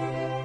Bye.